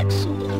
Excellent.